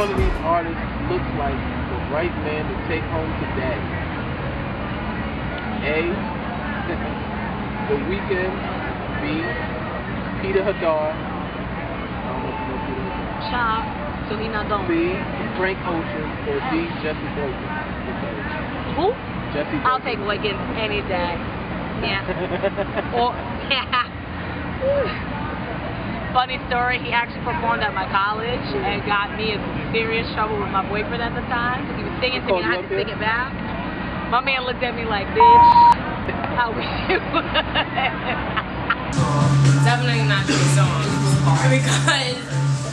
one of these artists looks like the right man to take home today. A. the Weeknd. B. Peter Hadar. Chop. So he not done. B. Frank Ocean. Or D. Jesse Boykins. Who? Jesse Boykins. I'll take Wiggins any day. Yeah. or. funny story, he actually performed at my college and got me in serious trouble with my boyfriend at the time because he was singing to me and I had to sing it back. My man looked at me like, bitch, how wish you would. Definitely not his song because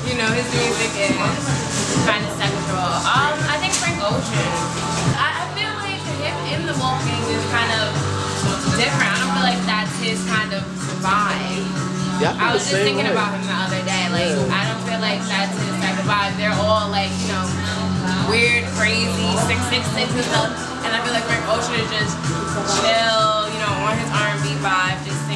you know his music is kind of sexual. Um, I think Frank Ocean. I, I feel like him in the walking is kind of different. I don't feel like that's his kind of vibe. Yeah, I was just thinking way. about him the other day. Like Yeah. I don't feel like that's his type of vibe. They're all like you know weird, crazy, six six six and stuff. And I feel like Frank Ocean is just chill, you know, on his R and B vibe, just